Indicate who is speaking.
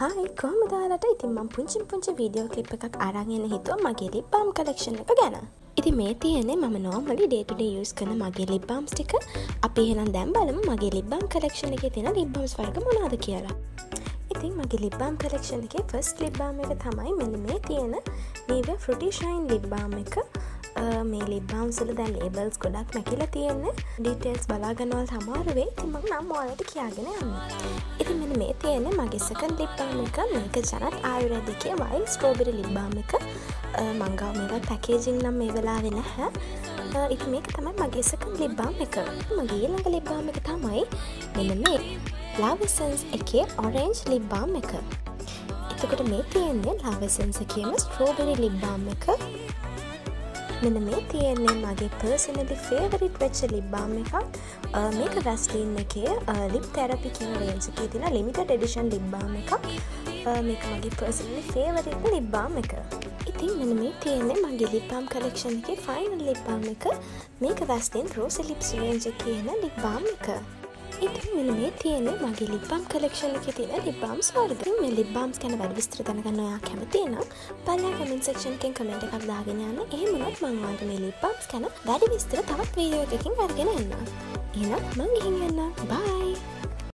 Speaker 1: හයි කොහමදාලට ඉතින් මම් පුංචින් පුංචි වීඩියෝ කලිප් එකක් අරගෙන හිතුව මගේ ලිබ්බාම් කලෙක්ෂණ එක ගැන. ඉති මේ තියනෙ ම නෝමලි ඩේටඩ යස් කන මගේ ලිබ්බාම්ස් ටික. අපි හෙනම් දැම් බලම මගේ ලිබ්බම් කලෙක්ෂණ එක තියෙන ලිබ්බම්ස් වර්ග මොනාද කියලා. ඉතින් මගේ ලිබ්බාම් කලෙක්ෂණ එක ෆස් ලිබ්බාම එක තමයි මෙන්න මේ තියෙන නීව ෆෘටි ශයින් ලිබ්බාම එක. Uh, මේ ලිබ්බාම්සල දැන් ලේබල්ස් ගොඩක් මැකිල තියෙන්න ඩීටේල්ස් බලාගනවල් හමාරුවේ තිමක් නම් ඕලට කියාගෙන යන්න. ඉති මෙන මේ තියෙන මගේ සකන් ලිබ්බාම එක. මේක ජනත් ආයුරැදිකේ වයිල් ස්ට්‍රෝබිරි ලිබ්බාම එක. මංගව මේක පැකේජිං නම් මේ වෙලා වෙන හැ uh, ඉති මේක තමයි මගේ සකන් ලිබ්බාම එක. මගේ ළඟ ලිබ්බාම එක තමයි මෙන මේ ලාවිසන්ස් එකේ ඔරෙන්ජ් ලිබ්බාම් එක. එතකොට මේ තියෙන්නේ ලාවසන්ස කියම ස්ට්‍රෝබෙරි ලිබ්බාම් එක. මෙන මේ තියෙන්නේ මගේ පර්සනලි ෆේවරිට් වෙච්ච ලිබ්බාම එකක්. මේක වැස්ලින් එකේ ලිප් තැරපි කියන රේන්සකේ තින ලිමිට ඩෙඩිෂන් ලිබ්බාම එකක්. මේක මගේ පර්සනලි ෆේවරිට් ලිබ්බාම එක. ඉතින් මෙන මේ තියෙන්නේ මගේ ලිප්පාම් කලෙක්ෂන් එක ෆයිනල් ලිබ්බාම එක. මේක වැස්ලින් රෝස ලිප්ස් රේන්ජ කියන ලිබ්බාම එක. ඉතින් මෙන මේ තියෙන්නේ මගේ ලිබ්බම් කලෙක්ෂණ එක තියෙන ලිබ්බම්ස් වර්ග මේ ලිබ්බම්ස් ගැන වැඩ විස්තර දැනගන්න ඔයා කැමති නම් පල්ලා කමෙන්ට් සෙක්ෂන් එකෙන් කමෙන්ට් එකක් දාගෙන යන්න. එහෙමනොත් මම ඔයාලට මේ ලිබ්බම්ස් ගැන වැඩි විස්තර තවත් වීඩියෝ එකකින් අරගෙන එන්නම්. එහෙනම් මං ගිහින් යන්න බයි